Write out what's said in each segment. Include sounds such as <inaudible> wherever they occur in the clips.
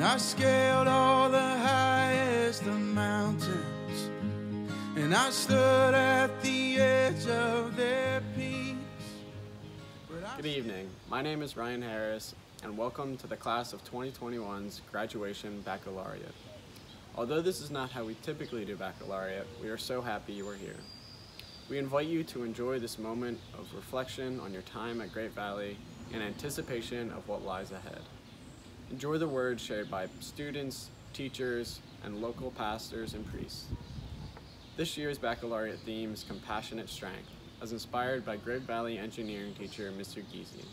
And I scaled all the highest of mountains, and I stood at the edge of their I Good evening. My name is Ryan Harris, and welcome to the class of 2021's graduation baccalaureate. Although this is not how we typically do baccalaureate, we are so happy you are here. We invite you to enjoy this moment of reflection on your time at Great Valley in anticipation of what lies ahead. Enjoy the words shared by students, teachers, and local pastors and priests. This year's baccalaureate theme is compassionate strength, as inspired by Great Valley engineering teacher Mr. Giese.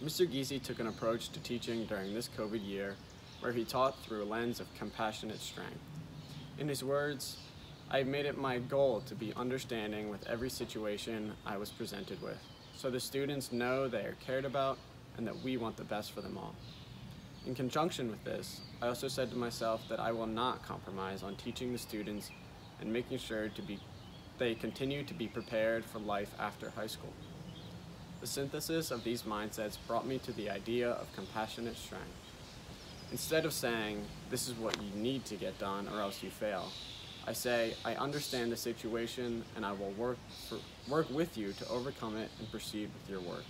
Mr. Giese took an approach to teaching during this COVID year where he taught through a lens of compassionate strength. In his words, I have made it my goal to be understanding with every situation I was presented with, so the students know they are cared about and that we want the best for them all. In conjunction with this, I also said to myself that I will not compromise on teaching the students and making sure to be they continue to be prepared for life after high school. The synthesis of these mindsets brought me to the idea of compassionate strength. Instead of saying, this is what you need to get done or else you fail, I say, I understand the situation and I will work, for, work with you to overcome it and proceed with your work.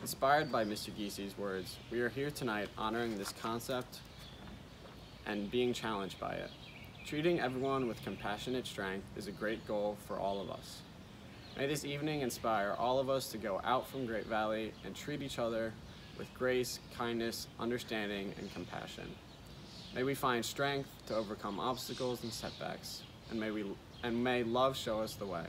Inspired by Mr. Giese's words, we are here tonight honoring this concept and being challenged by it. Treating everyone with compassionate strength is a great goal for all of us. May this evening inspire all of us to go out from Great Valley and treat each other with grace, kindness, understanding, and compassion. May we find strength to overcome obstacles and setbacks, and may, we, and may love show us the way.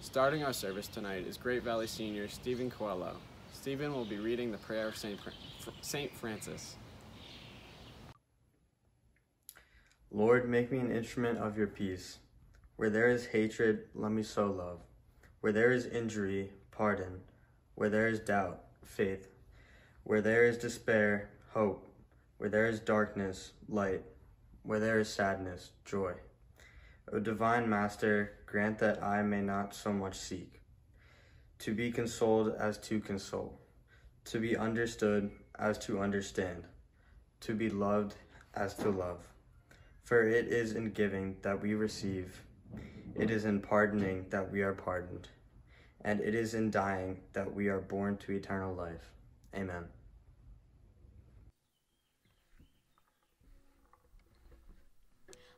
Starting our service tonight is Great Valley Senior Stephen Coelho. Stephen will be reading the prayer of St. Saint Francis. Lord, make me an instrument of your peace. Where there is hatred, let me sow love. Where there is injury, pardon. Where there is doubt, faith. Where there is despair, hope. Where there is darkness, light. Where there is sadness, joy. O divine Master, grant that I may not so much seek to be consoled as to console, to be understood as to understand, to be loved as to love. For it is in giving that we receive, it is in pardoning that we are pardoned, and it is in dying that we are born to eternal life. Amen.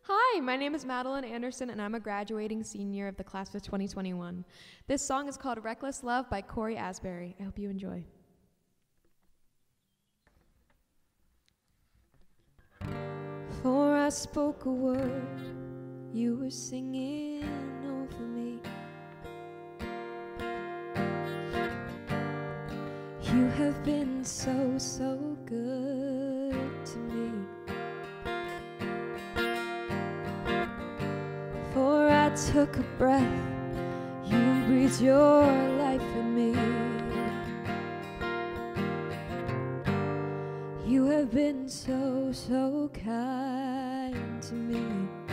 Hi, my name is Madeline Anderson, and I'm a graduating senior of the class of 2021. This song is called Reckless Love by Cory Asbury. I hope you enjoy. Before I spoke a word, you were singing over me. You have been so, so good took a breath, you breathed your life in me. You have been so, so kind to me.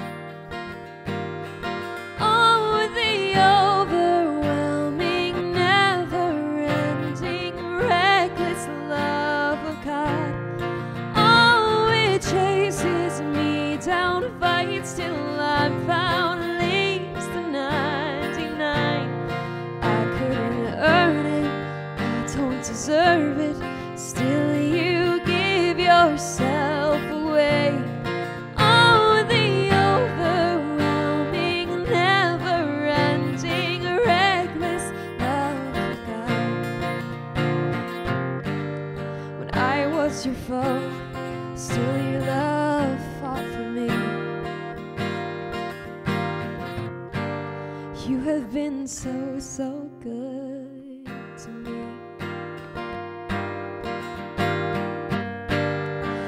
So, so good to me.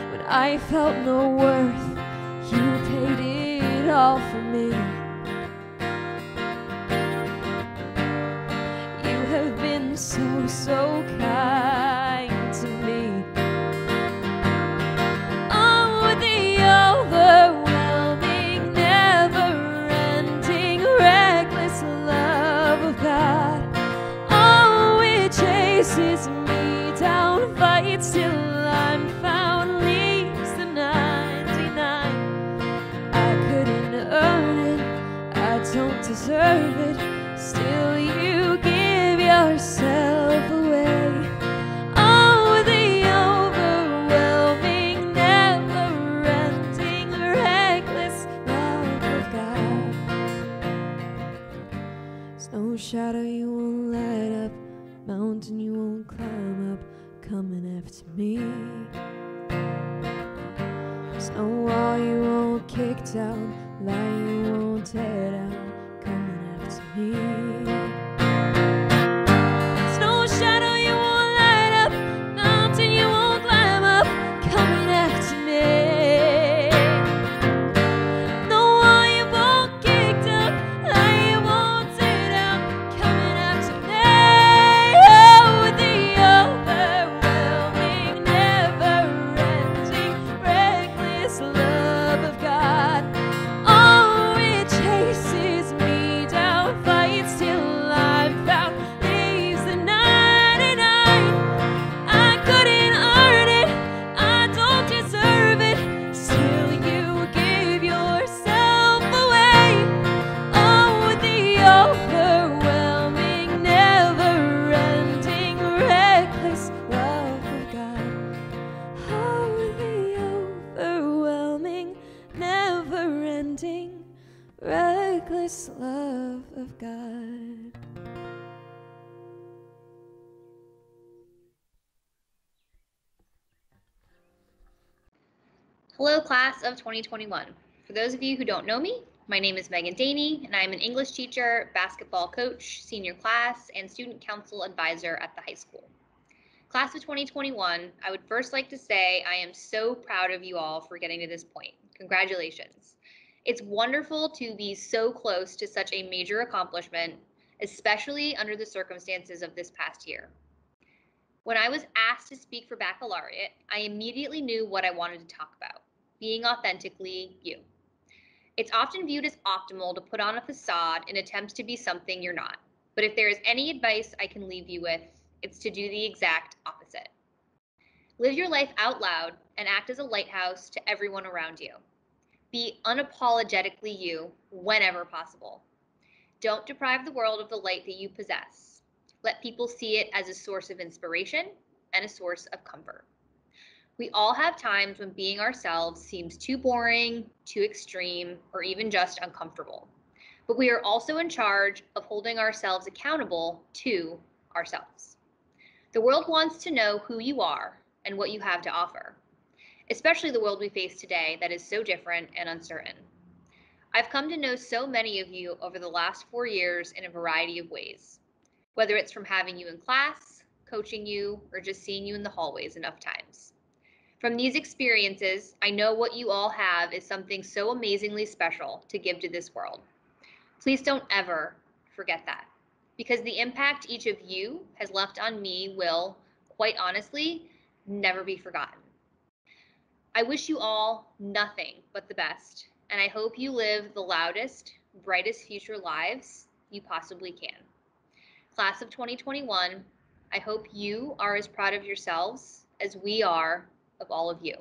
When I felt no worth, you paid it all for me. You have been so, so me. Hello, class of 2021. For those of you who don't know me, my name is Megan Daney, and I am an English teacher, basketball coach, senior class, and student council advisor at the high school. Class of 2021, I would first like to say I am so proud of you all for getting to this point. Congratulations. It's wonderful to be so close to such a major accomplishment, especially under the circumstances of this past year. When I was asked to speak for baccalaureate, I immediately knew what I wanted to talk about being authentically you. It's often viewed as optimal to put on a facade in attempts to be something you're not. But if there is any advice I can leave you with, it's to do the exact opposite. Live your life out loud and act as a lighthouse to everyone around you. Be unapologetically you whenever possible. Don't deprive the world of the light that you possess. Let people see it as a source of inspiration and a source of comfort. We all have times when being ourselves seems too boring, too extreme, or even just uncomfortable. But we are also in charge of holding ourselves accountable to ourselves. The world wants to know who you are and what you have to offer, especially the world we face today that is so different and uncertain. I've come to know so many of you over the last four years in a variety of ways, whether it's from having you in class, coaching you, or just seeing you in the hallways enough times. From these experiences, I know what you all have is something so amazingly special to give to this world. Please don't ever forget that, because the impact each of you has left on me will, quite honestly, never be forgotten. I wish you all nothing but the best, and I hope you live the loudest, brightest future lives you possibly can. Class of 2021, I hope you are as proud of yourselves as we are of all of you.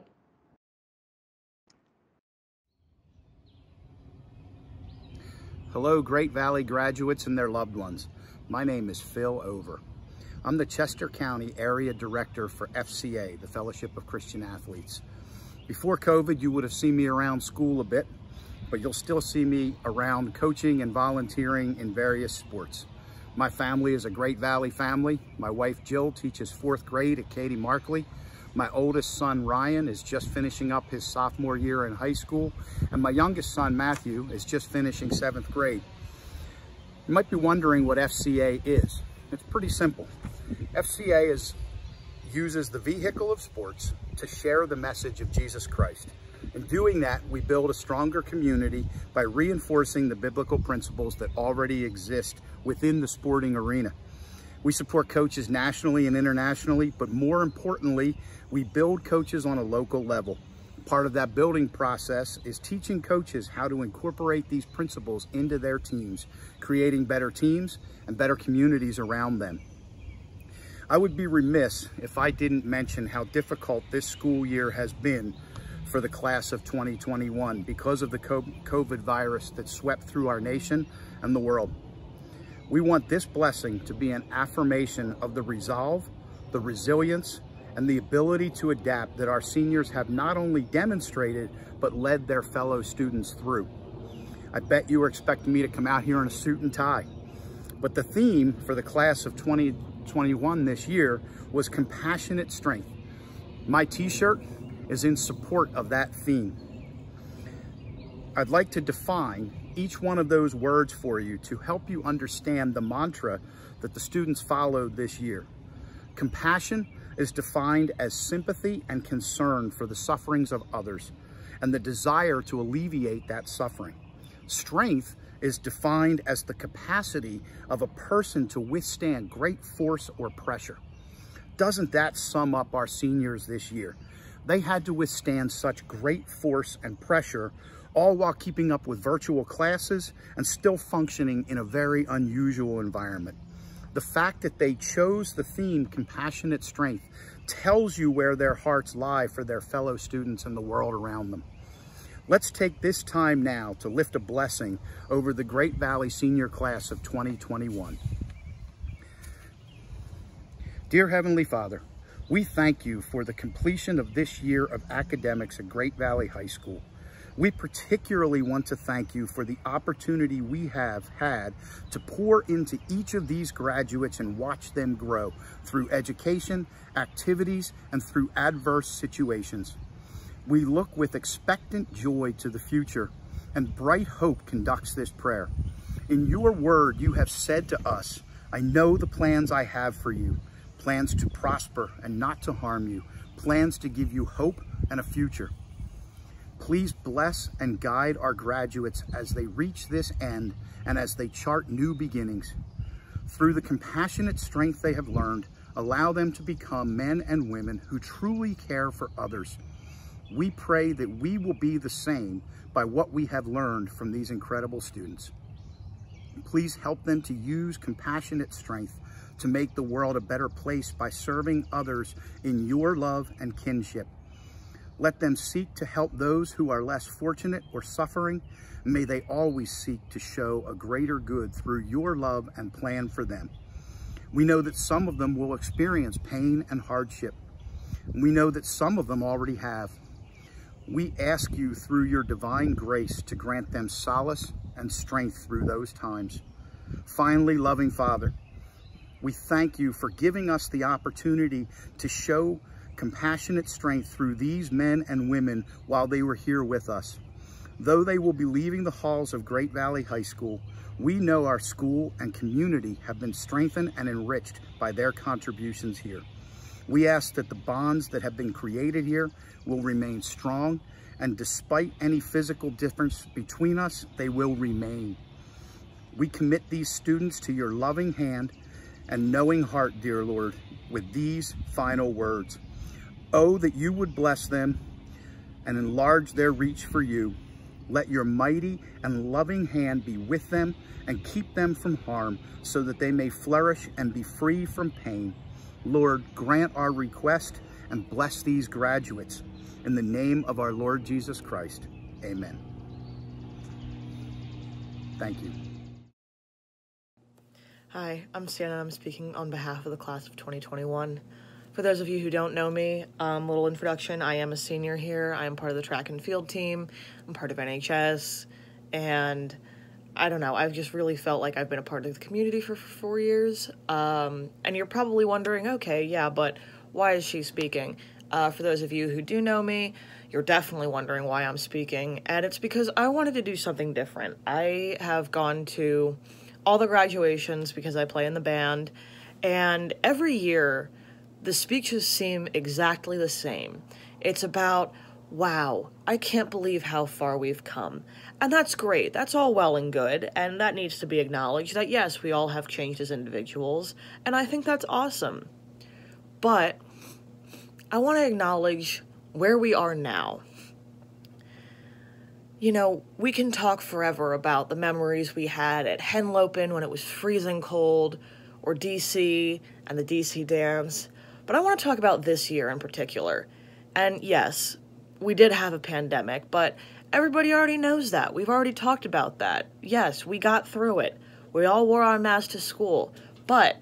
Hello, Great Valley graduates and their loved ones. My name is Phil Over. I'm the Chester County Area Director for FCA, the Fellowship of Christian Athletes. Before COVID, you would have seen me around school a bit, but you'll still see me around coaching and volunteering in various sports. My family is a Great Valley family. My wife Jill teaches fourth grade at K.D. Markley. My oldest son Ryan is just finishing up his sophomore year in high school, and my youngest son Matthew is just finishing seventh grade. You might be wondering what FCA is. It's pretty simple. FCA is, uses the vehicle of sports to share the message of Jesus Christ. In doing that, we build a stronger community by reinforcing the biblical principles that already exist within the sporting arena. We support coaches nationally and internationally, but more importantly, we build coaches on a local level. Part of that building process is teaching coaches how to incorporate these principles into their teams, creating better teams and better communities around them. I would be remiss if I didn't mention how difficult this school year has been for the class of 2021 because of the COVID virus that swept through our nation and the world. We want this blessing to be an affirmation of the resolve, the resilience, and the ability to adapt that our seniors have not only demonstrated, but led their fellow students through. I bet you were expecting me to come out here in a suit and tie. But the theme for the class of 2021 this year was compassionate strength. My t-shirt is in support of that theme. I'd like to define each one of those words for you to help you understand the mantra that the students followed this year. Compassion is defined as sympathy and concern for the sufferings of others and the desire to alleviate that suffering. Strength is defined as the capacity of a person to withstand great force or pressure. Doesn't that sum up our seniors this year? They had to withstand such great force and pressure, all while keeping up with virtual classes and still functioning in a very unusual environment. The fact that they chose the theme compassionate strength tells you where their hearts lie for their fellow students and the world around them. Let's take this time now to lift a blessing over the Great Valley Senior Class of 2021. Dear Heavenly Father, we thank you for the completion of this year of academics at Great Valley High School. We particularly want to thank you for the opportunity we have had to pour into each of these graduates and watch them grow through education, activities, and through adverse situations. We look with expectant joy to the future and bright hope conducts this prayer. In your word, you have said to us, I know the plans I have for you, plans to prosper and not to harm you, plans to give you hope and a future. Please bless and guide our graduates as they reach this end and as they chart new beginnings. Through the compassionate strength they have learned, allow them to become men and women who truly care for others. We pray that we will be the same by what we have learned from these incredible students. Please help them to use compassionate strength to make the world a better place by serving others in your love and kinship. Let them seek to help those who are less fortunate or suffering. May they always seek to show a greater good through your love and plan for them. We know that some of them will experience pain and hardship. We know that some of them already have. We ask you through your divine grace to grant them solace and strength through those times. Finally, loving Father, we thank you for giving us the opportunity to show compassionate strength through these men and women while they were here with us. Though they will be leaving the halls of Great Valley High School, we know our school and community have been strengthened and enriched by their contributions here. We ask that the bonds that have been created here will remain strong, and despite any physical difference between us, they will remain. We commit these students to your loving hand and knowing heart, dear Lord, with these final words. Oh, that you would bless them and enlarge their reach for you. Let your mighty and loving hand be with them and keep them from harm so that they may flourish and be free from pain. Lord, grant our request and bless these graduates. In the name of our Lord Jesus Christ, amen. Thank you. Hi, I'm Sienna. I'm speaking on behalf of the class of 2021. For those of you who don't know me, um, little introduction. I am a senior here. I am part of the track and field team. I'm part of NHS. And I don't know, I've just really felt like I've been a part of the community for, for four years. Um, and you're probably wondering, okay, yeah, but why is she speaking? Uh, for those of you who do know me, you're definitely wondering why I'm speaking. And it's because I wanted to do something different. I have gone to all the graduations because I play in the band. And every year, the speeches seem exactly the same. It's about, wow, I can't believe how far we've come. And that's great. That's all well and good. And that needs to be acknowledged that yes, we all have changed as individuals. And I think that's awesome. But I want to acknowledge where we are now. You know, we can talk forever about the memories we had at Henlopen when it was freezing cold, or DC and the DC dams. But I want to talk about this year in particular. And yes, we did have a pandemic, but everybody already knows that. We've already talked about that. Yes, we got through it. We all wore our masks to school. But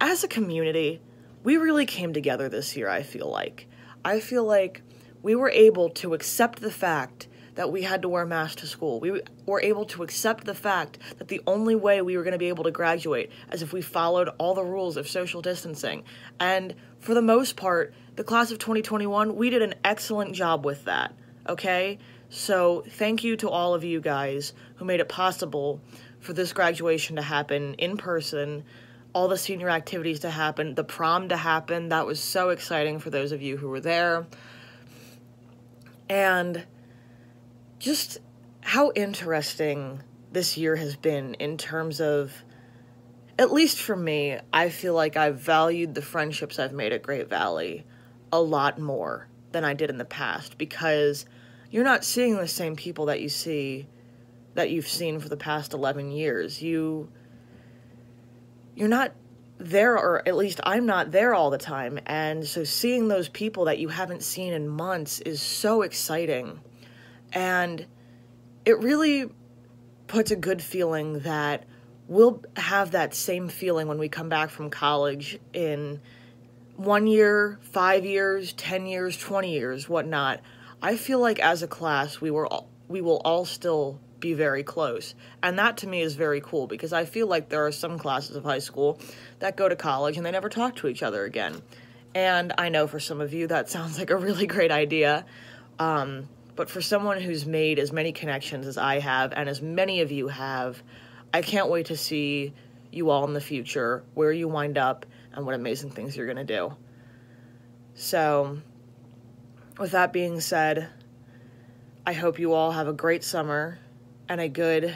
as a community, we really came together this year, I feel like. I feel like we were able to accept the fact that we had to wear masks to school. We were able to accept the fact that the only way we were going to be able to graduate is if we followed all the rules of social distancing. And for the most part, the class of 2021, we did an excellent job with that. Okay? So, thank you to all of you guys who made it possible for this graduation to happen in person, all the senior activities to happen, the prom to happen. That was so exciting for those of you who were there. And just how interesting this year has been in terms of, at least for me, I feel like I've valued the friendships I've made at Great Valley a lot more than I did in the past because you're not seeing the same people that you see that you've seen for the past 11 years. You you're not there or at least I'm not there all the time and so seeing those people that you haven't seen in months is so exciting. And it really puts a good feeling that we'll have that same feeling when we come back from college in one year, five years, 10 years, 20 years, whatnot. I feel like as a class, we were all, we will all still be very close. And that to me is very cool because I feel like there are some classes of high school that go to college and they never talk to each other again. And I know for some of you that <laughs> sounds like a really great idea. Um, but for someone who's made as many connections as I have and as many of you have, I can't wait to see you all in the future, where you wind up, and what amazing things you're going to do. So, with that being said, I hope you all have a great summer and a good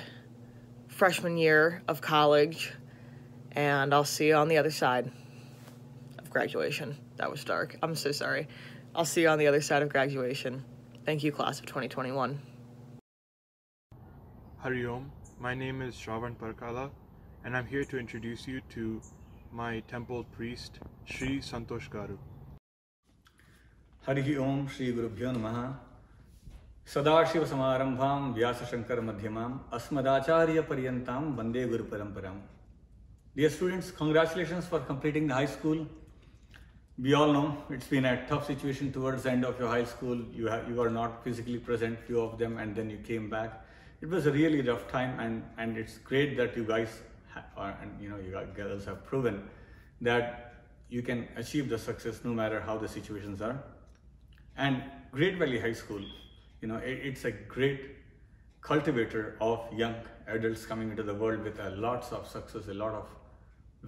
freshman year of college, and I'll see you on the other side of graduation. That was dark. I'm so sorry. I'll see you on the other side of graduation. Thank you, class of 2021. Hari Om. My name is Shravan Parkala, and I'm here to introduce you to my temple priest, Sri Santosh Garu. Harihi Om Sri Gurubhyo Namaha Sadashiva Vyasashankar Madhyamam Asmadacharya Paryantam Vande Guru Paramparam Dear students, congratulations for completing the high school. We all know it's been a tough situation towards the end of your high school. You, have, you were not physically present, few of them, and then you came back. It was a really rough time, and and it's great that you guys are, and you know you guys- girls have proven that you can achieve the success no matter how the situations are. And Great Valley High School, you know, it, it's a great cultivator of young adults coming into the world with a lots of success, a lot of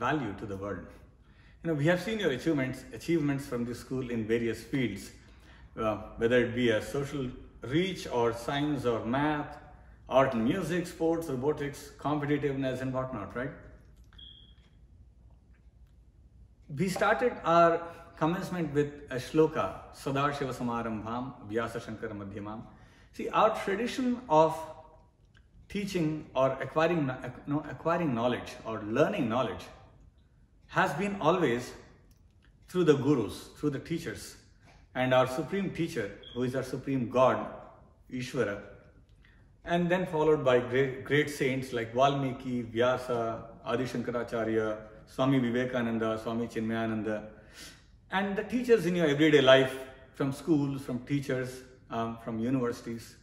value to the world. You know, we have seen your achievements, achievements from this school in various fields, uh, whether it be a social reach or science or math, art and music, sports, robotics, competitiveness and whatnot, right? We started our commencement with a shloka, Sadashiva Samarambham, Vyasa Shankara Madhyamam. See, our tradition of teaching or acquiring, no, acquiring knowledge or learning knowledge has been always through the gurus, through the teachers, and our supreme teacher, who is our supreme God, Ishvara, and then followed by great, great saints like Valmiki, Vyasa, Adi Shankaracharya, Swami Vivekananda, Swami Chinmayananda, and the teachers in your everyday life from schools, from teachers, um, from universities.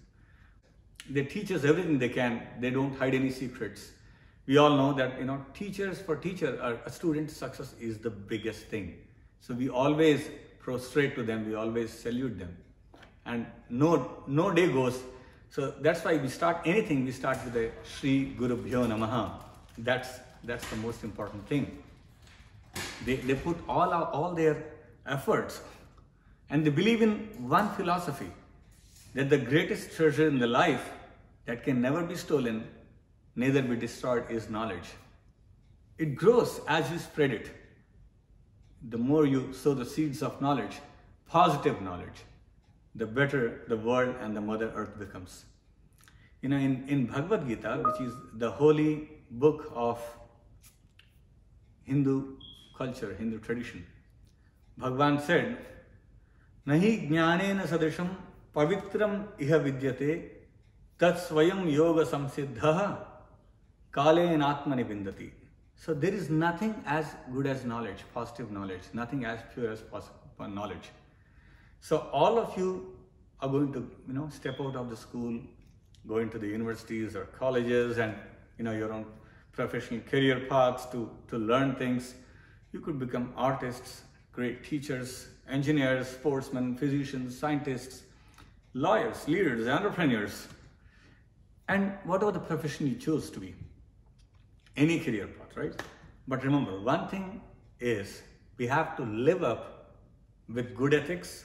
They teach us everything they can. They don't hide any secrets. We all know that you know teachers for teacher, uh, a student's success is the biggest thing. So we always prostrate to them. We always salute them, and no no day goes. So that's why we start anything. We start with a Sri Guru Bhyo Namaha. That's that's the most important thing. They, they put all our, all their efforts and they believe in one philosophy that the greatest treasure in the life that can never be stolen, neither be destroyed is knowledge. It grows as you spread it. The more you sow the seeds of knowledge, positive knowledge, the better the world and the Mother Earth becomes. You know, in, in Bhagavad Gita, which is the holy book of Hindu culture, Hindu tradition, Bhagwan said, Nahi jnanena sadrisham pavitram iha vidyate tat swayam yoga samsiddha kale atmani bindati. So there is nothing as good as knowledge, positive knowledge, nothing as pure as possible knowledge. So all of you are going to, you know, step out of the school, go into the universities or colleges and, you know, your own professional career paths to, to learn things. You could become artists, great teachers, engineers, sportsmen, physicians, scientists, lawyers, leaders, entrepreneurs, and whatever the profession you choose to be. Any career path, right? But remember, one thing is we have to live up with good ethics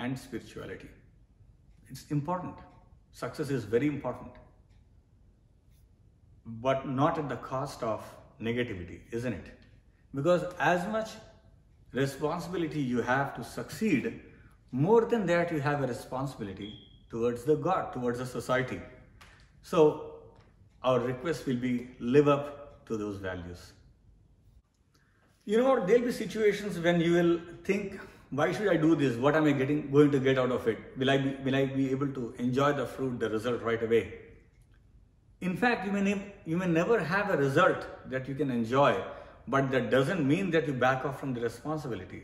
and spirituality. It's important. Success is very important. But not at the cost of negativity, isn't it? Because as much responsibility you have to succeed, more than that, you have a responsibility towards the God, towards the society. So, our request will be live up to those values. You know? There'll be situations when you will think, why should I do this? What am I getting going to get out of it? Will I be, will I be able to enjoy the fruit, the result right away? In fact, you may, ne- you may never have a result that you can enjoy, but that doesn't mean that you back off from the responsibility.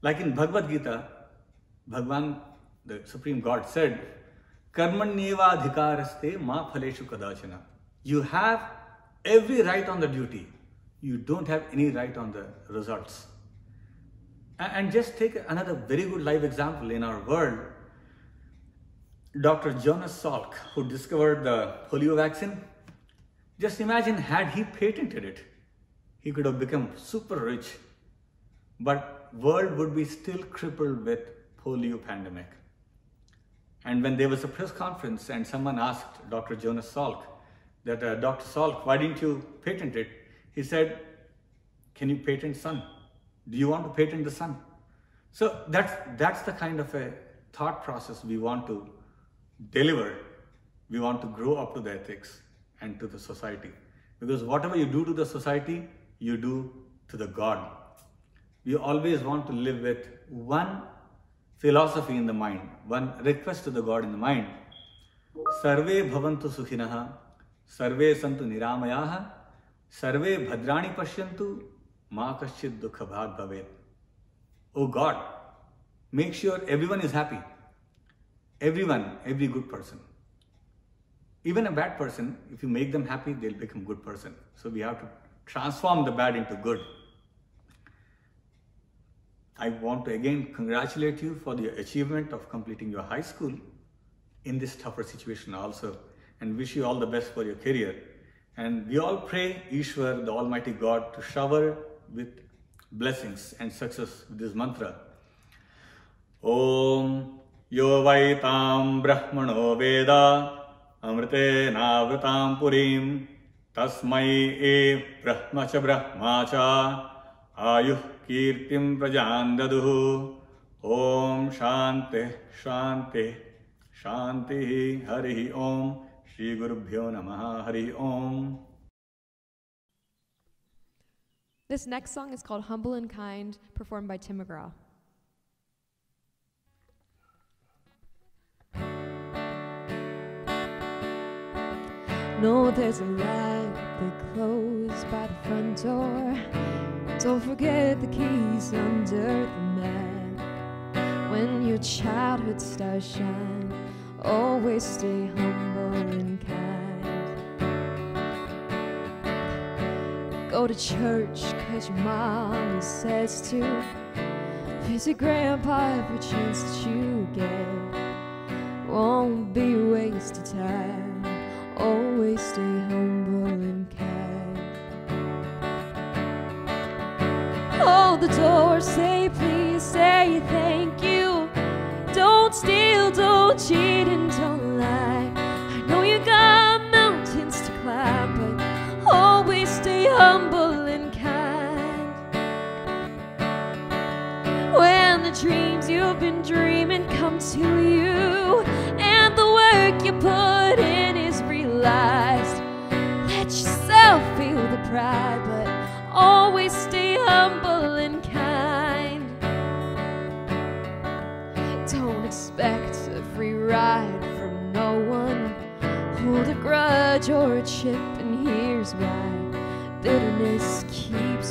Like in Bhagavad Gita, Bhagwan, the Supreme God said, Karmanyeva adhikaraste ma phaleshu kadachana. You have every right on the duty. You don't have any right on the results. And just take another very good live example in our world. Dr. Jonas Salk, who discovered the polio vaccine, just imagine had he patented it, he could have become super rich. But world would be still crippled with polio pandemic. And when there was a press conference and someone asked Dr. Jonas Salk that, uh, Dr. Salk, why didn't you patent it? He said, can you patent sun? Do you want to patent the sun? So that's, that's the kind of a thought process we want to deliver. We want to grow up to the ethics and to the society. Because whatever you do to the society, you do to the God. We always want to live with one philosophy in the mind, one request to the God in the mind. Sarve bhavantu sukhinaha, sarve santu niramayaha, sarve bhadrani pashyantu, Ma bhavet. Oh God, make sure everyone is happy. Everyone, every good person. Even a bad person, if you make them happy, they'll become good person. So we have to transform the bad into good. I want to again congratulate you for the achievement of completing your high school in this tougher situation also and wish you all the best for your career. And we all pray Ishwar, the Almighty God, to shower with blessings and success with this mantra. Om yo vaitam brahmano veda amritenavrtam purim tasmai e brahma cha ayuh kirtim prajan daduhu om shanti shanti shanti hari om shri gurubhyo namaha hari om This next song is called Humble and Kind, performed by Tim McGraw. No, there's a rag that closed by the front door. Don't forget the keys under the mat. When your childhood stars shine, always stay humble and kind. Go to church cause your mama says to. Visit grandpa every chance that you get. Won't be a waste of time. Always stay humble and kind. Hold the door, say please, say thank you. Don't steal, don't cheat, and don't humble and kind. When the dreams you've been dreaming come to you, and the work you put in is realized, let yourself feel the pride, but always stay humble and kind. Don't expect a free ride from no one. Hold a grudge or a chip, and here's why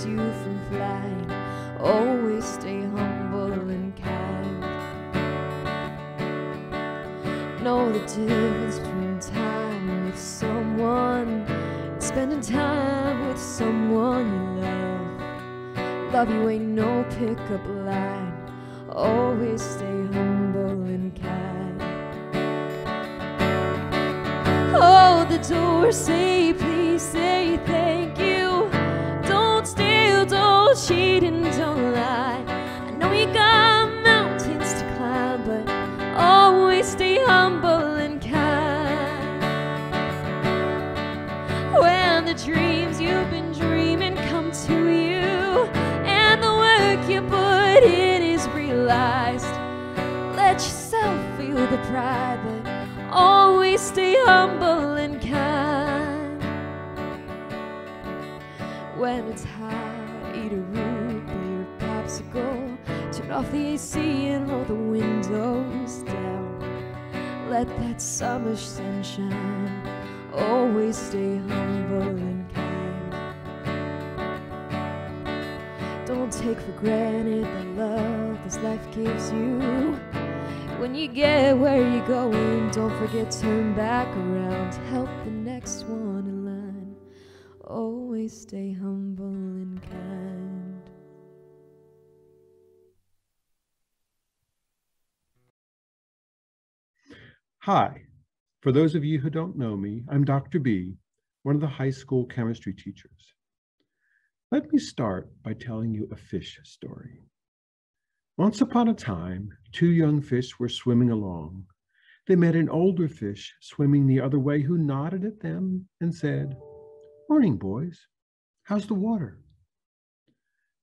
you from flying. Always stay humble and kind. Know the difference between time with someone and spending time with someone you love. Love you ain't no pickup line. Always stay humble and kind. Hold the door, say And roll the windows down. Let that summer sunshine always stay humble and kind. Don't take for granted the love this life gives you. When you get where you're going, don't forget to turn back around. Help the next one in line. Always stay humble and kind. Hi. For those of you who don't know me, I'm Dr. B, one of the high school chemistry teachers. Let me start by telling you a fish story. Once upon a time, two young fish were swimming along. They met an older fish swimming the other way who nodded at them and said, Morning, boys. How's the water?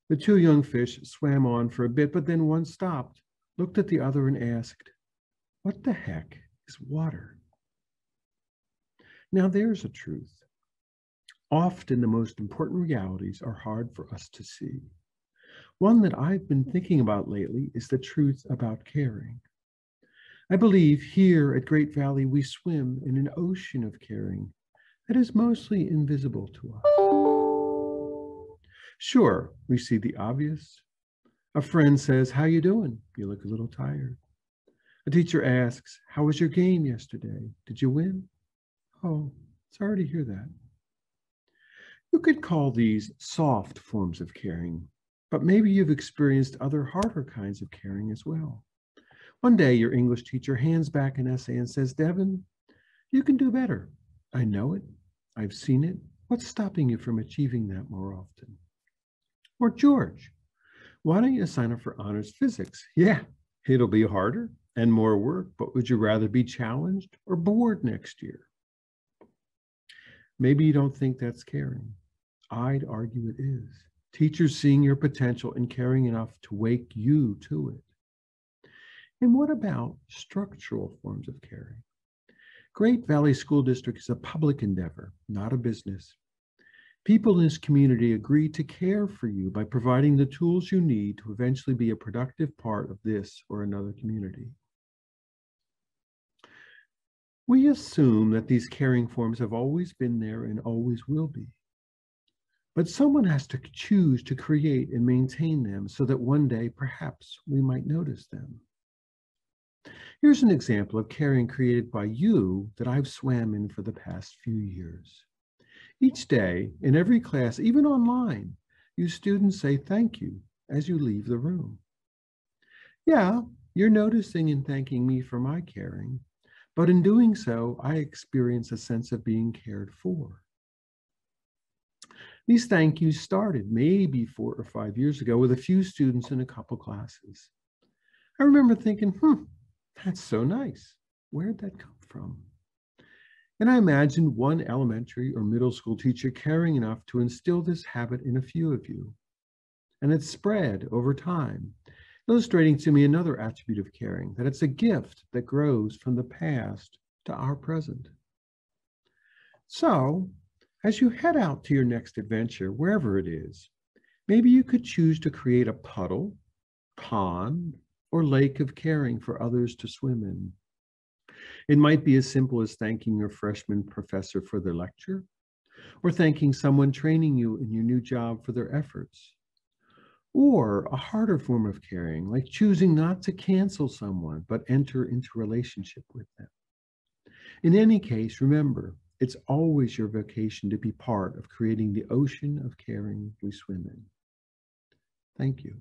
The two young fish swam on for a bit, but then one stopped, looked at the other, and asked, What the heck is water? Now, there's a truth. Often the most important realities are hard for us to see. One that I've been thinking about lately is the truth about caring. I believe here at Great Valley we swim in an ocean of caring that is mostly invisible to us. Sure, we see the obvious. A friend says, how you doing? You look a little tired. A teacher asks, how was your game yesterday? Did you win? Oh, sorry to hear that. You could call these soft forms of caring, but maybe you've experienced other harder kinds of caring as well. One day, your English teacher hands back an essay and says, Devin, you can do better. I know it. I've seen it. What's stopping you from achieving that more often? Or George, why don't you sign up for honors physics? Yeah, it'll be harder and more work, but would you rather be challenged or bored next year? Maybe you don't think that's caring. I'd argue it is. Teachers seeing your potential and caring enough to wake you to it. And what about structural forms of caring? Great Valley School District is a public endeavor, not a business. People in this community agree to care for you by providing the tools you need to eventually be a productive part of this or another community. We assume that these caring forms have always been there and always will be. But someone has to choose to create and maintain them so that one day perhaps we might notice them. Here's an example of caring created by you that I've swam in for the past few years. Each day, in every class, even online, you students say thank you as you leave the room. Yeah, you're noticing and thanking me for my caring, but in doing so, I experience a sense of being cared for. These thank yous started maybe four or five years ago with a few students in a couple classes. I remember thinking, hmm, that's so nice. Where'd that come from? And I imagined one elementary or middle school teacher caring enough to instill this habit in a few of you. And it spread over time, illustrating to me another attribute of caring, that it's a gift that grows from the past to our present. So, as you head out to your next adventure, wherever it is, maybe you could choose to create a puddle, pond, or lake of caring for others to swim in. It might be as simple as thanking your freshman professor for their lecture, or thanking someone training you in your new job for their efforts. Or a harder form of caring, like choosing not to cancel someone, but enter into relationship with them. In any case, remember, it's always your vocation to be part of creating the ocean of caring we swim in. Thank you.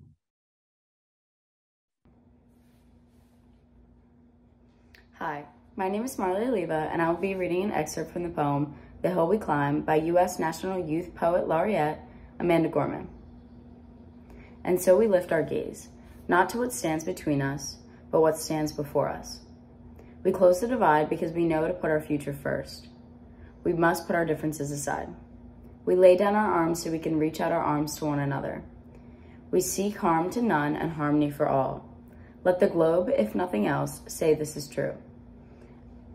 Hi, my name is Marley Oliva, and I will be reading an excerpt from the poem The Hill We Climb by U.S. National Youth Poet Laureate Amanda Gorman. And so we lift our gaze, not to what stands between us, but what stands before us. We close the divide because we know to put our future first. We must put our differences aside. We lay down our arms so we can reach out our arms to one another. We seek harm to none and harmony for all. Let the globe, if nothing else, say this is true.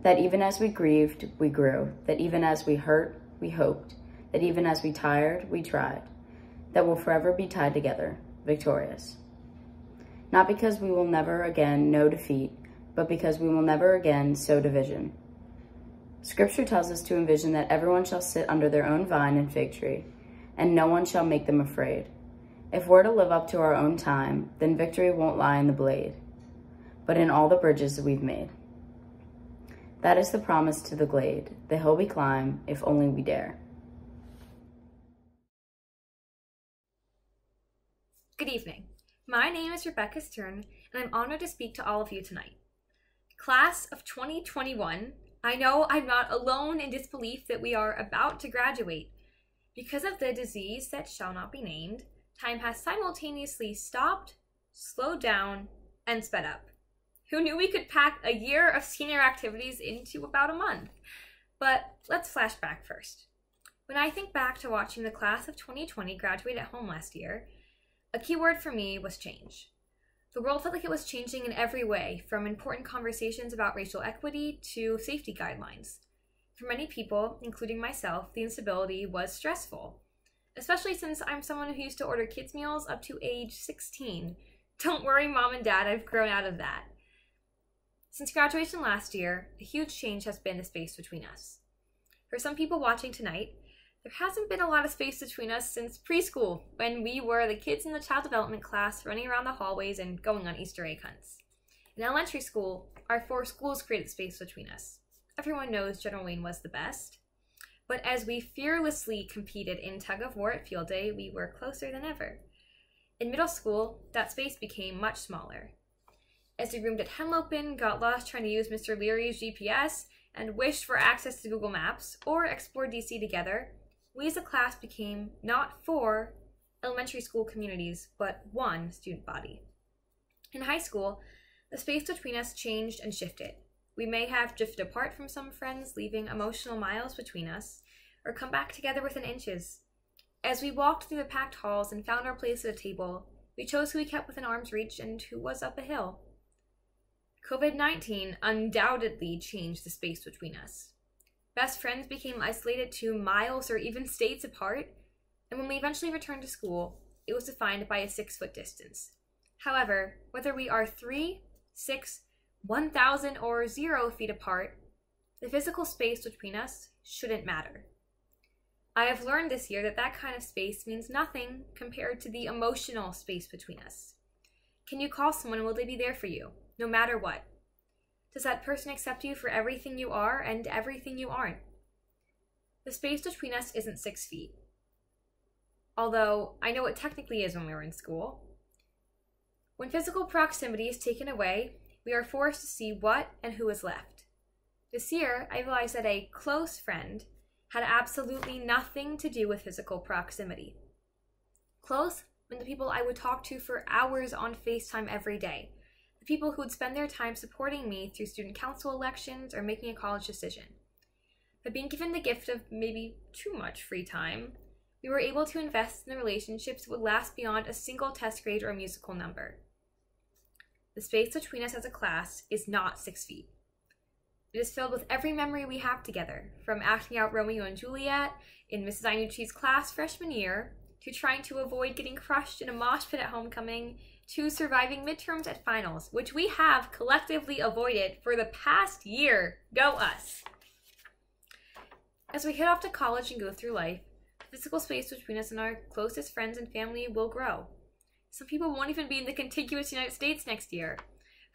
That even as we grieved, we grew. That even as we hurt, we hoped. That even as we tired, we tried. That we'll forever be tied together, victorious. Not because we will never again know defeat, but because we will never again sow division. Scripture tells us to envision that everyone shall sit under their own vine and fig tree, and no one shall make them afraid. If we're to live up to our own time, then victory won't lie in the blade, but in all the bridges we've made. That is the promise to the glade, the hill we climb, if only we dare. Good evening. My name is Rebecca Stern, and I'm honored to speak to all of you tonight. Class of 2021, I know I'm not alone in disbelief that we are about to graduate. Because of the disease that shall not be named, time has simultaneously stopped, slowed down, and sped up. Who knew we could pack a year of senior activities into about a month? But let's flash back first. When I think back to watching the class of 2020 graduate at home last year, a key word for me was change. The world felt like it was changing in every way, from important conversations about racial equity to safety guidelines. For many people, including myself, the instability was stressful, especially since I'm someone who used to order kids' meals up to age 16. Don't worry, mom and dad, I've grown out of that. Since graduation last year, a huge change has been the space between us. For some people watching tonight, there hasn't been a lot of space between us since preschool, when we were the kids in the child development class running around the hallways and going on Easter egg hunts. In elementary school, our four schools created space between us. Everyone knows General Wayne was the best. But as we fearlessly competed in tug of war at field day, we were closer than ever. In middle school, that space became much smaller. As we roomed at Henlopen, got lost trying to use Mr. Leary's GPS, and wished for access to Google Maps, or explored DC together, we as a class became not four elementary school communities, but one student body. In high school, the space between us changed and shifted. We may have drifted apart from some friends, leaving emotional miles between us, or come back together within inches. As we walked through the packed halls and found our place at a table, we chose who we kept within arm's reach and who was up a hill. COVID 19 undoubtedly changed the space between us. Best friends became isolated to miles or even states apart, and when we eventually returned to school, it was defined by a six foot distance. However, whether we are three, six, 1,000, or zero feet apart, the physical space between us shouldn't matter. I have learned this year that that kind of space means nothing compared to the emotional space between us. Can you call someone and will they be there for you? no matter what? Does that person accept you for everything you are and everything you aren't? The space between us isn't six feet. Although I know it technically is when we were in school. When physical proximity is taken away, we are forced to see what and who is left. This year, I realized that a close friend had absolutely nothing to do with physical proximity. Close meant the people I would talk to for hours on FaceTime every day, people who would spend their time supporting me through student council elections or making a college decision. But being given the gift of maybe too much free time, we were able to invest in the relationships that would last beyond a single test grade or musical number. The space between us as a class is not six feet. It is filled with every memory we have together, from acting out Romeo and Juliet in Mrs. Iannucci's class freshman year, to trying to avoid getting crushed in a mosh pit at homecoming, to surviving midterms and finals, which we have collectively avoided for the past year. Go us! As we head off to college and go through life, the physical space between us and our closest friends and family will grow. Some people won't even be in the contiguous United States next year.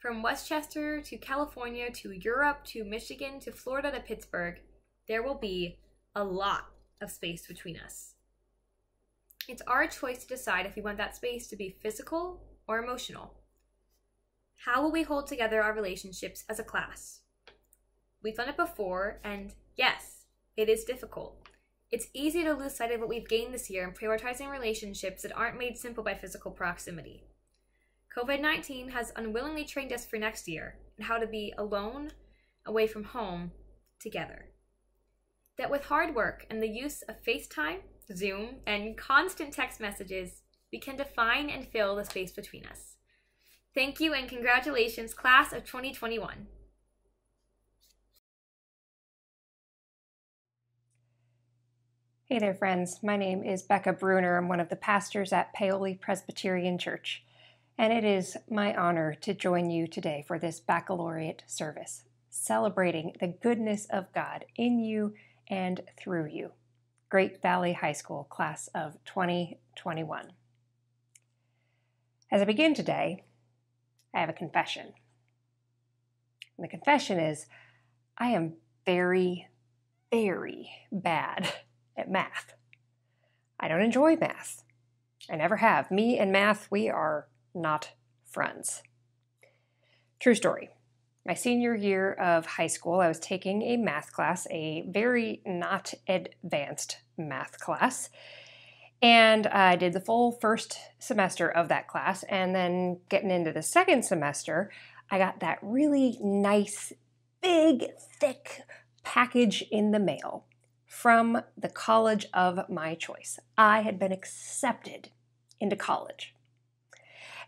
From West Chester to California to Europe to Michigan to Florida to Pittsburgh, there will be a lot of space between us. It's our choice to decide if we want that space to be physical or emotional. How will we hold together our relationships as a class? We've done it before, and yes, it is difficult. It's easy to lose sight of what we've gained this year in prioritizing relationships that aren't made simple by physical proximity. COVID 19 has unwillingly trained us for next year and how to be alone, away from home, together. That with hard work and the use of FaceTime, Zoom, and constant text messages, we can define and fill the space between us. Thank you and congratulations, class of 2021. Hey there, friends. My name is Becca Bruner. I'm one of the pastors at Paoli Presbyterian Church, and it is my honor to join you today for this baccalaureate service, celebrating the goodness of God in you and through you. Great Valley High School class of 2021. As I begin today, I have a confession. And the confession is I am very, very bad <laughs> at math. I don't enjoy math. I never have. Me and math, we are not friends. True story. My senior year of high school, I was taking a math class, a very not advanced math class. And I did the full first semester of that class. And then getting into the second semester, I got that really nice, big, thick package in the mail from the college of my choice. I had been accepted into college.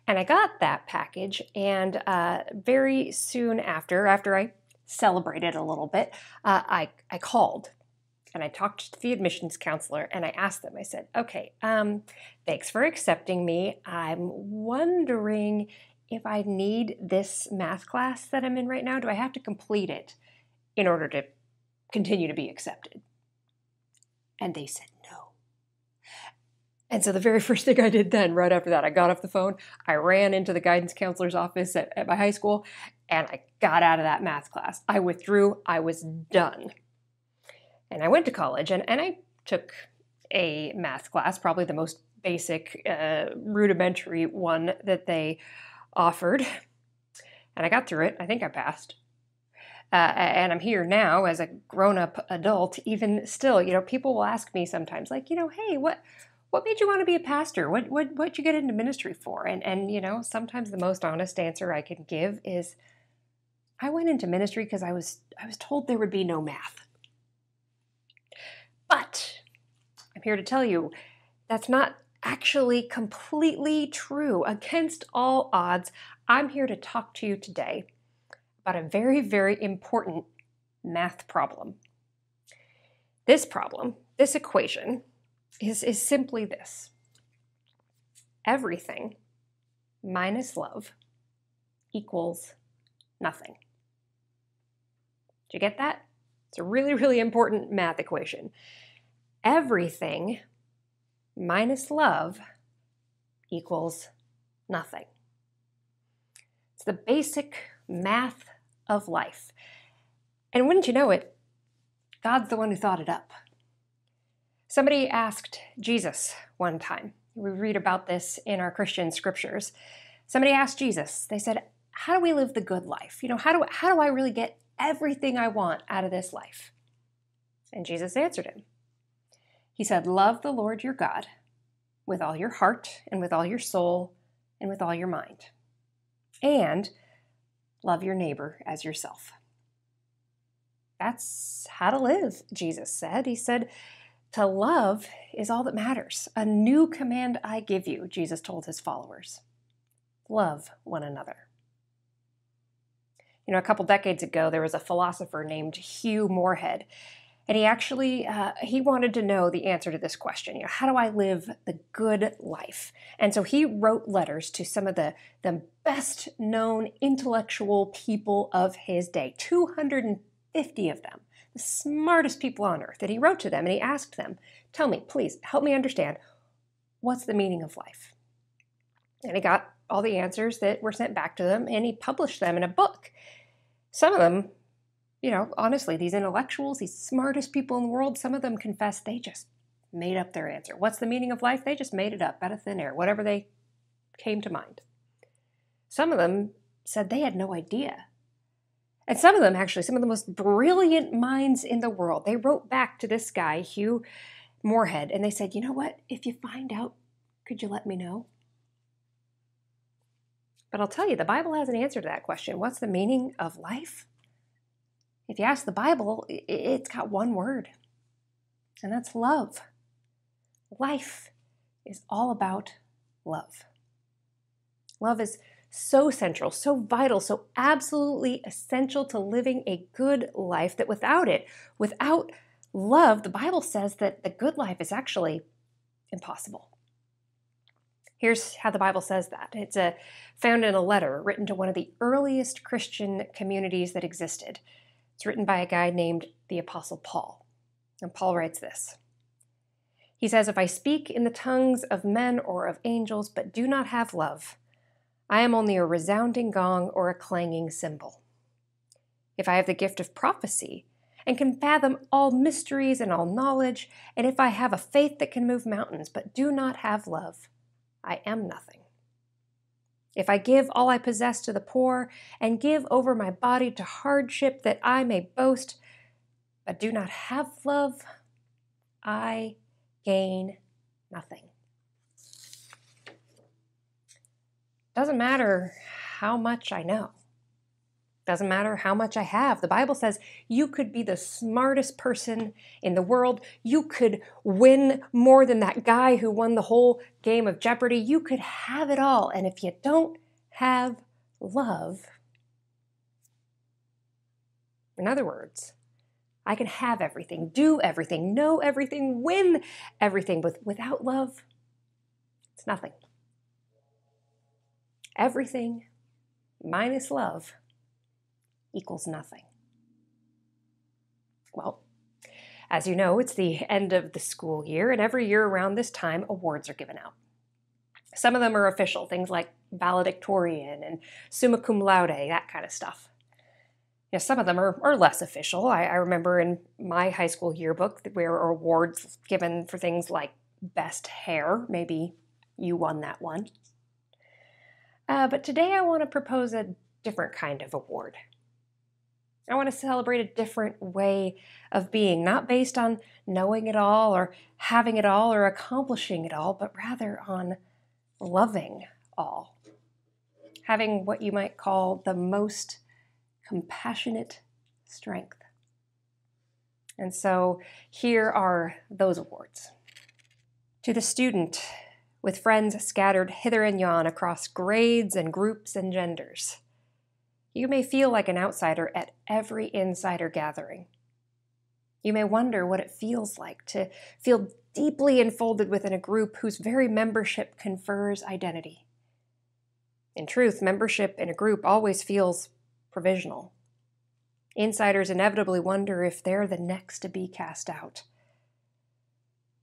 And I got that package, and uh, very soon after, after I celebrated a little bit, uh, I, I called and I talked to the admissions counselor and I asked them, I said, okay, um, thanks for accepting me. I'm wondering if I need this math class that I'm in right now. Do I have to complete it in order to continue to be accepted? And they said no. And so the very <laughs> first thing I did then, right after that, I got off the phone, I ran into the guidance counselor's office at, at my high school, and I got out of that math class. I withdrew, I was done. And I went to college and, and I took a math class, probably the most basic, uh, rudimentary one that they offered. And I got through it. I think I passed. Uh, and I'm here now as a grown up adult. Even still, you know, people will ask me sometimes, like, you know, hey, what what made you want to be a pastor? What what what you get into ministry for? And and you know, sometimes the most honest answer I can give is, I went into ministry because I was I was told there would be no math. But I'm here to tell you that's not actually completely true. Against all odds, I'm here to talk to you today about a very, very important math problem. This problem, this equation, is, is simply this everything minus love equals nothing. Did you get that? It's a really, really important math equation. Everything minus love equals nothing. It's the basic math of life. And wouldn't you know it, God's the one who thought it up. Somebody asked Jesus one time, we read about this in our Christian scriptures. Somebody asked Jesus, they said, How do we live the good life? You know, how do, how do I really get everything I want out of this life? And Jesus answered him. He said, Love the Lord your God with all your heart and with all your soul and with all your mind. And Love your neighbor as yourself. That's how to live, Jesus said. He said, To love is all that matters. A new command I give you, Jesus told his followers love one another. You know, a couple decades ago, there was a philosopher named Hugh Moorhead, And he actually uh, he wanted to know the answer to this question. You know, how do I live the good life? And so he wrote letters to some of the the best known intellectual people of his day, 250 of them, the smartest people on earth. And he wrote to them and he asked them, "Tell me, please, help me understand what's the meaning of life?" And he got all the answers that were sent back to them and he published them in a book. Some of them you know, honestly, these intellectuals, these smartest people in the world, some of them confess they just made up their answer. What's the meaning of life? They just made it up out of thin air, whatever they came to mind. Some of them said they had no idea. And some of them, actually, some of the most brilliant minds in the world, they wrote back to this guy, Hugh Moorhead, and they said, you know what? If you find out, could you let me know? But I'll tell you, the Bible has an answer to that question. What's the meaning of life? If you ask the Bible, it's got one word, and that's love. Life is all about love. Love is so central, so vital, so absolutely essential to living a good life that without it, without love, the Bible says that the good life is actually impossible. Here's how the Bible says that. It's a, found in a letter written to one of the earliest Christian communities that existed. It's written by a guy named the Apostle Paul. And Paul writes this He says, If I speak in the tongues of men or of angels, but do not have love, I am only a resounding gong or a clanging cymbal. If I have the gift of prophecy, and can fathom all mysteries and all knowledge, and if I have a faith that can move mountains, but do not have love, I am nothing. If I give all I possess to the poor, and give over my body to hardship that I may boast, but do not have love, I gain nothing. Doesn't matter how much I know. Doesn't matter how much I have. The Bible says you could be the smartest person in the world. You could win more than that guy who won the whole game of Jeopardy. You could have it all. And if you don't have love, in other words, I can have everything, do everything, know everything, win everything, but without love, it's nothing. Everything minus love equals nothing. Well, as you know, it's the end of the school year, and every year around this time, awards are given out. Some of them are official, things like valedictorian and summa cum laude, that kind of stuff. You know, some of them are, are less official. I, I remember in my high school yearbook there were awards given for things like best hair. Maybe you won that one. Uh, but today I want to propose a different kind of award. I want to celebrate a different way of being, not based on knowing it all or having it all or accomplishing it all, but rather on loving all. Having what you might call the most compassionate strength. And so here are those awards. To the student, with friends scattered hither and yon across grades and groups and genders you may feel like an outsider at every insider gathering. You may wonder what it feels like to feel deeply enfolded within a group whose very membership confers identity. In truth, membership in a group always feels provisional. Insiders inevitably wonder if they're the next to be cast out.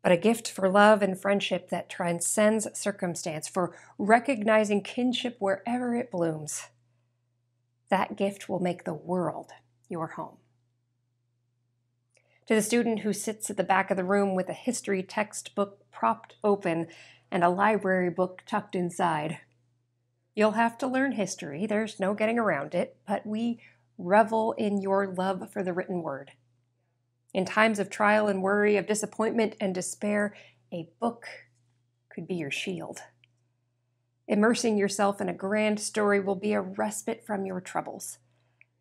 But a gift for love and friendship that transcends circumstance, for recognizing kinship wherever it blooms that gift will make the world your home. To the student who sits at the back of the room with a history textbook propped open and a library book tucked inside, you'll have to learn history. There's no getting around it, but we revel in your love for the written word. In times of trial and worry, of disappointment and despair, a book could be your shield. Immersing yourself in a grand story will be a respite from your troubles,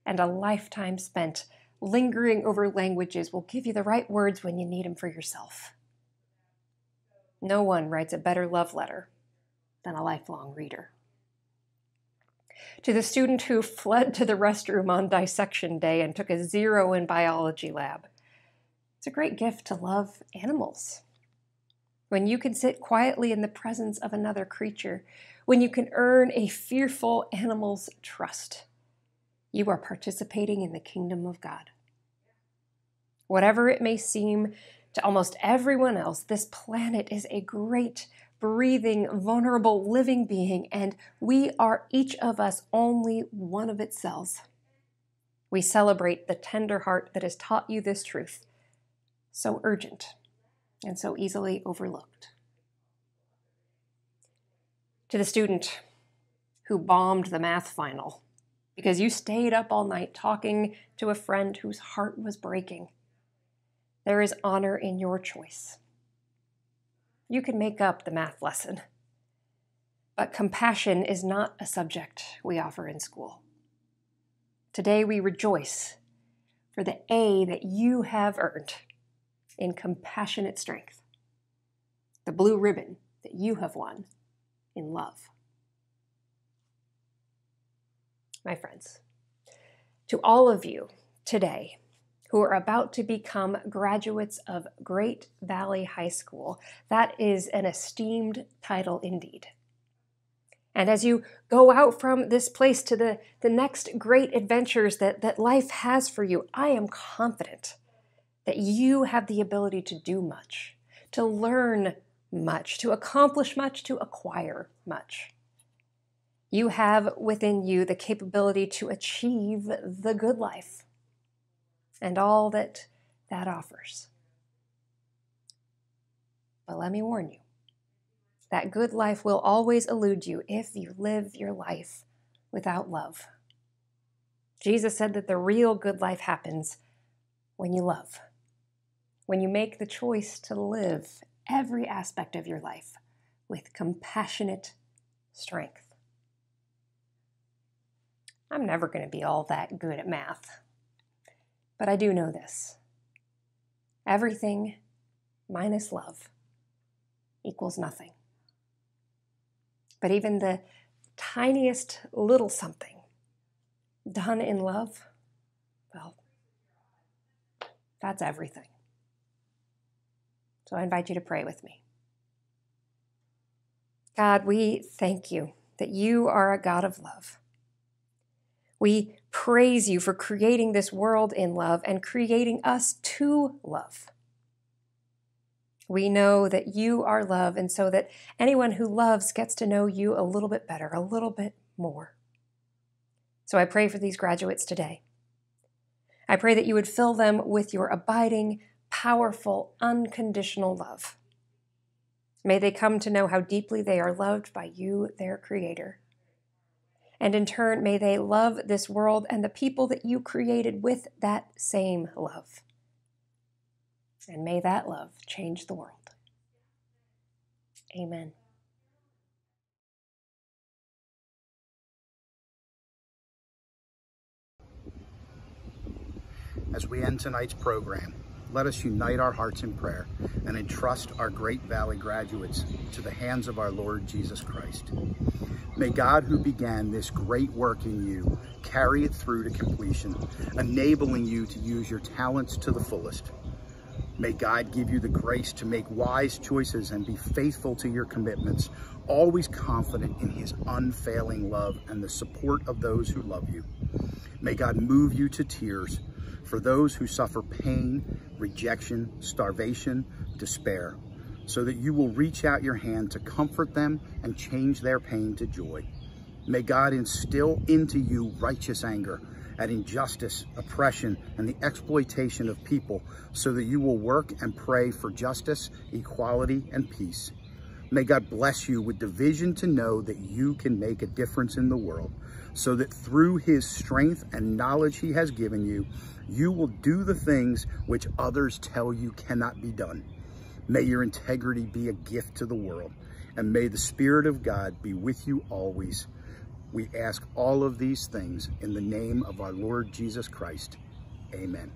and a lifetime spent lingering over languages will give you the right words when you need them for yourself. No one writes a better love letter than a lifelong reader. To the student who fled to the restroom on dissection day and took a zero in biology lab, It's a great gift to love animals. When you can sit quietly in the presence of another creature, when you can earn a fearful animal's trust, you are participating in the kingdom of God. Whatever it may seem to almost everyone else, this planet is a great, breathing, vulnerable, living being, and we are each of us only one of its cells. We celebrate the tender heart that has taught you this truth, so urgent and so easily overlooked. To the student who bombed the math final because you stayed up all night talking to a friend whose heart was breaking, there is honor in your choice. You can make up the math lesson, but compassion is not a subject we offer in school. Today we rejoice for the A that you have earned in compassionate strength, the blue ribbon that you have won in love. My friends, to all of you today who are about to become graduates of Great Valley High School, that is an esteemed title indeed. And as you go out from this place to the, the next great adventures that, that life has for you, I am confident that you have the ability to do much, to learn much, to accomplish much, to acquire much. You have within you the capability to achieve the good life and all that that offers. But let me warn you that good life will always elude you if you live your life without love. Jesus said that the real good life happens when you love, when you make the choice to live every aspect of your life with compassionate strength. I'm never going to be all that good at math, but I do know this everything minus love equals nothing. But even the tiniest little something done in love, well, that's everything. So I invite you to pray with me. God, we thank you that you are a God of love. We praise you for creating this world in love and creating us to love. We know that you are love, and so that anyone who loves gets to know you a little bit better, a little bit more. So I pray for these graduates today. I pray that you would fill them with your abiding, powerful, unconditional love. May they come to know how deeply they are loved by you, their Creator. And in turn, may they love this world and the people that you created with that same love. And may that love change the world. Amen. As we end tonight's program, let us unite our hearts in prayer and entrust our Great Valley graduates to the hands of our Lord Jesus Christ. May God, who began this great work in you, carry it through to completion, enabling you to use your talents to the fullest. May God give you the grace to make wise choices and be faithful to your commitments, always confident in his unfailing love and the support of those who love you. May God move you to tears for those who suffer pain, rejection, starvation, despair, so that you will reach out your hand to comfort them and change their pain to joy. May God instill into you righteous anger at injustice, oppression, and the exploitation of people so that you will work and pray for justice, equality, and peace. May God bless you with the vision to know that you can make a difference in the world so that through his strength and knowledge he has given you, you will do the things which others tell you cannot be done. May your integrity be a gift to the world, and may the Spirit of God be with you always. We ask all of these things in the name of our Lord Jesus Christ. Amen.